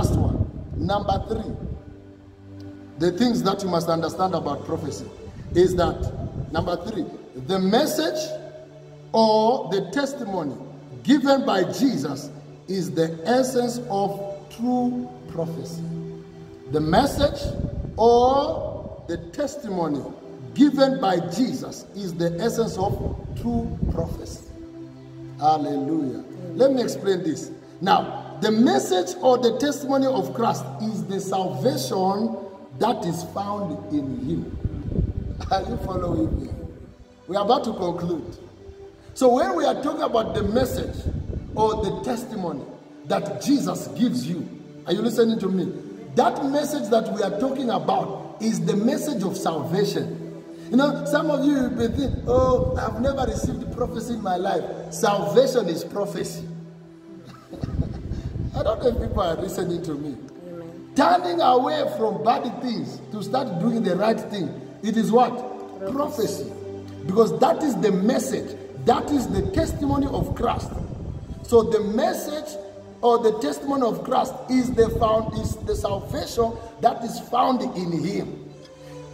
Last one. Number three. The things that you must understand about prophecy is that number three, the message or the testimony given by Jesus is the essence of true prophecy. The message or the testimony given by Jesus is the essence of true prophecy. Hallelujah. Let me explain this. Now, the message or the testimony of Christ is the salvation that is found in Him. Are you following me? We are about to conclude. So, when we are talking about the message or the testimony that Jesus gives you, are you listening to me? That message that we are talking about is the message of salvation. You know, some of you will be thinking, oh, I've never received prophecy in my life. Salvation is prophecy. I don't know if people are listening to me. Amen. Turning away from bad things to start doing the right thing. It is what? Prophecy. Because that is the message. That is the testimony of Christ. So the message or the testimony of Christ is the found is the salvation that is found in him.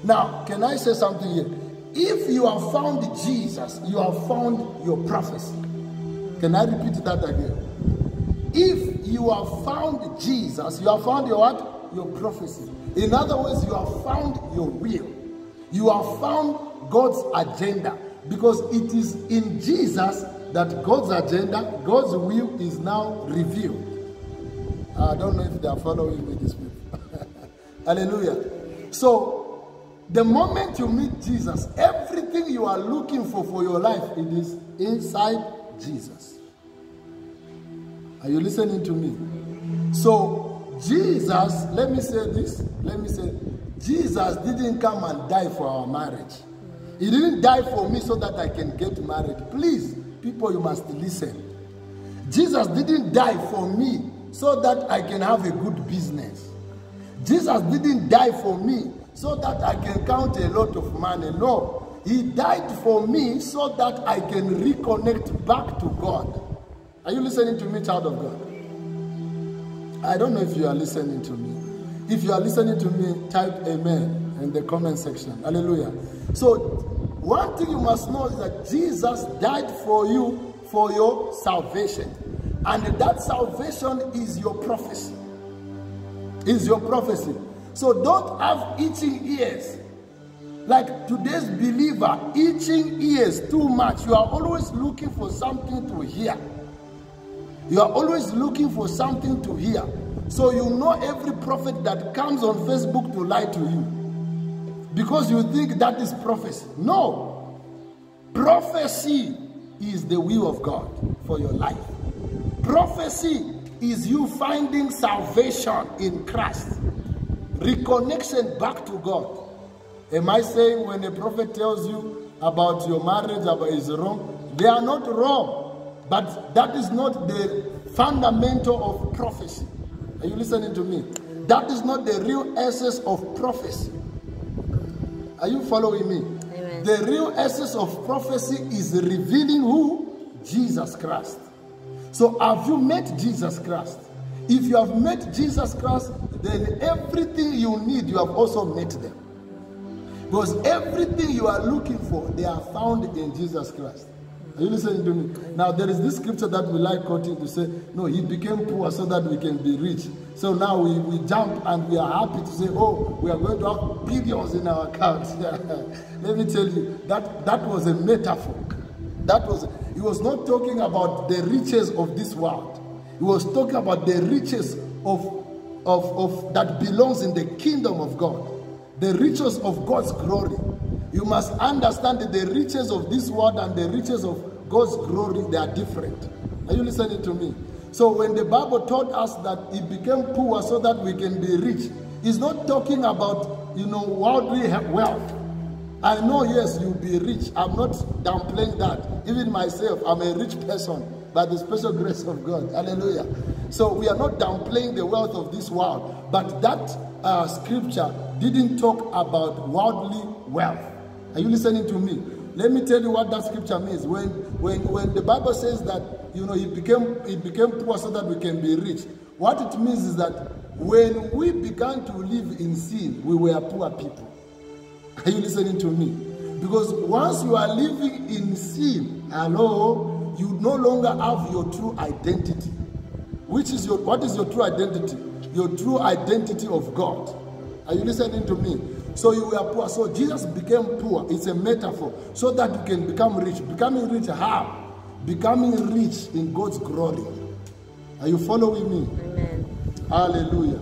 Now, can I say something here? If you have found Jesus, you have found your prophecy. Can I repeat that again? If you have found Jesus, you have found your what? Your prophecy. In other words, you have found your will. You have found God's agenda because it is in Jesus that God's agenda, God's will is now revealed. I don't know if they are following me, this people. Hallelujah. So, the moment you meet Jesus, everything you are looking for for your life, it is inside Jesus. Are you listening to me? So, Jesus, let me say this, let me say, Jesus didn't come and die for our marriage. He didn't die for me so that I can get married. Please, people, you must listen. Jesus didn't die for me so that I can have a good business. Jesus didn't die for me so that I can count a lot of money. No, He died for me so that I can reconnect back to God. Are you listening to me, child of God? I don't know if you are listening to me. If you are listening to me, type amen in the comment section. Hallelujah. So, one thing you must know is that Jesus died for you for your salvation. And that salvation is your prophecy. Is your prophecy. So don't have itching ears. Like today's believer, itching ears too much. You are always looking for something to hear. You are always looking for something to hear. So you know every prophet that comes on Facebook to lie to you. Because you think that is prophecy. No. Prophecy is the will of God for your life. Prophecy is you finding salvation in Christ. Reconnection back to God. Am I saying when a prophet tells you about your marriage about is wrong? They are not wrong. But that is not the fundamental of prophecy. Are you listening to me? That is not the real essence of prophecy. Are you following me? Amen. The real essence of prophecy is revealing who? Jesus Christ. So have you met Jesus Christ? If you have met Jesus Christ, then everything you need, you have also met them. Because everything you are looking for, they are found in Jesus Christ. You to me? Now, there is this scripture that we like quoting to say, No, he became poor so that we can be rich. So now we, we jump and we are happy to say, Oh, we are going to have billions in our account. Let me tell you, that, that was a metaphor. That was, he was not talking about the riches of this world. He was talking about the riches of, of, of that belongs in the kingdom of God. The riches of God's glory. You must understand that the riches of this world and the riches of God's glory, they are different. Are you listening to me? So when the Bible taught us that he became poor so that we can be rich, it's not talking about, you know, worldly wealth. I know, yes, you'll be rich. I'm not downplaying that. Even myself, I'm a rich person by the special grace of God. Hallelujah. So we are not downplaying the wealth of this world. But that uh, scripture didn't talk about worldly wealth. Are you listening to me? Let me tell you what that scripture means. When, when, when the Bible says that, you know, he became, he became poor so that we can be rich, what it means is that When we began to live in sin, we were poor people. Are you listening to me? Because once you are living in sin, hello, you no longer have your true identity. Which is your what is your true identity? Your true identity of God. Are you listening to me? So you were poor. So Jesus became poor. It's a metaphor. So that you can become rich. Becoming rich how? Becoming rich in God's glory. Are you following me? Amen. Hallelujah.